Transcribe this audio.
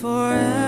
forever.